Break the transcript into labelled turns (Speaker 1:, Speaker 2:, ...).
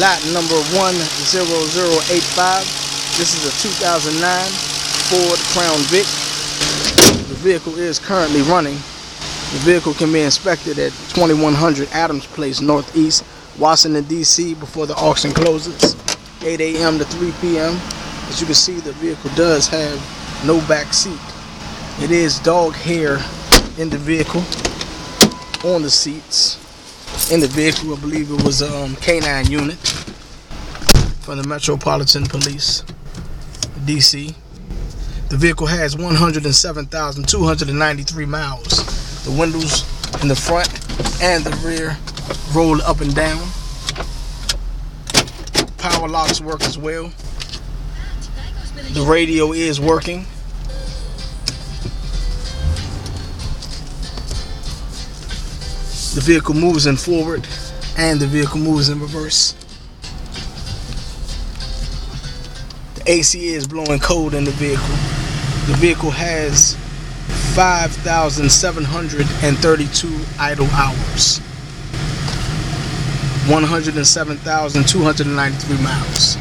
Speaker 1: lot number 10085. This is a 2009 Ford Crown Vic. The vehicle is currently running. The vehicle can be inspected at 2100 Adams Place Northeast, Washington, D.C. before the auction closes, 8 a.m. to 3 p.m. As you can see, the vehicle does have no back seat. It is dog hair in the vehicle, on the seats. In the vehicle, I believe it was a um, canine unit from the Metropolitan Police, DC. The vehicle has 107,293 miles. The windows in the front and the rear roll up and down. Power locks work as well. The radio is working. The vehicle moves in forward and the vehicle moves in reverse. The AC is blowing cold in the vehicle. The vehicle has 5,732 idle hours. 107,293 miles.